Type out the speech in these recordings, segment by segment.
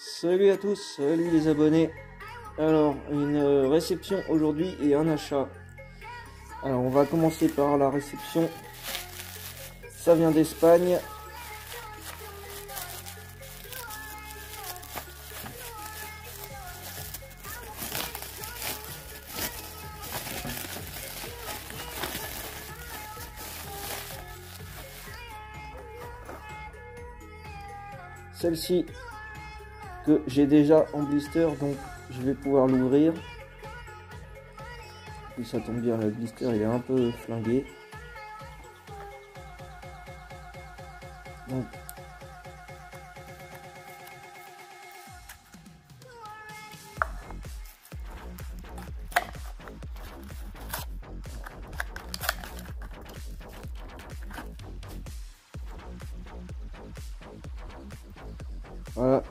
Salut à tous, salut les abonnés. Alors, une réception aujourd'hui et un achat. Alors, on va commencer par la réception. Ça vient d'Espagne. Celle-ci j'ai déjà en blister, donc je vais pouvoir l'ouvrir. Puis ça tombe bien, le blister il est un peu flingué. Donc Voilà.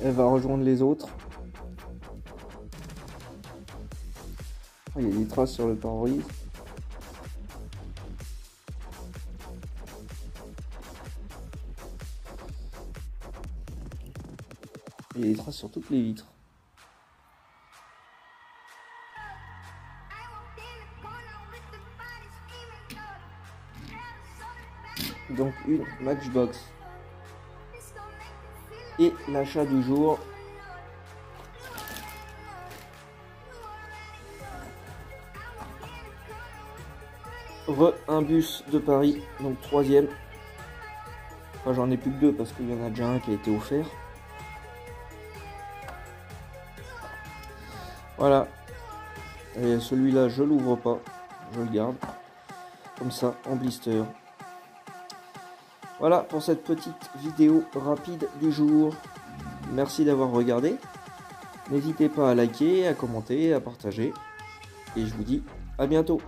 Elle va rejoindre les autres. Ah, il y a des traces sur le pare-brise. Il y a des traces sur toutes les vitres. Donc une Matchbox. Et l'achat du jour. Re un bus de Paris, donc troisième. Enfin j'en ai plus que deux parce qu'il y en a déjà un qui a été offert. Voilà. Et celui-là je l'ouvre pas. Je le garde. Comme ça en blister. Voilà pour cette petite vidéo rapide du jour. Merci d'avoir regardé. N'hésitez pas à liker, à commenter, à partager. Et je vous dis à bientôt.